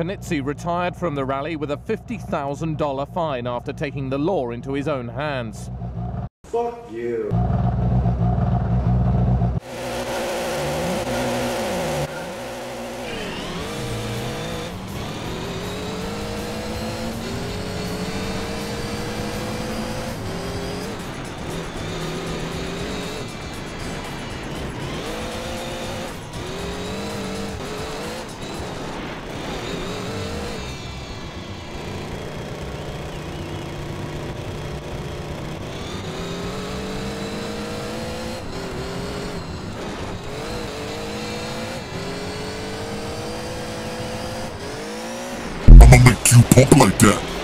Panizzi retired from the rally with a $50,000 fine after taking the law into his own hands. Fuck you. I'ma make you pop like that.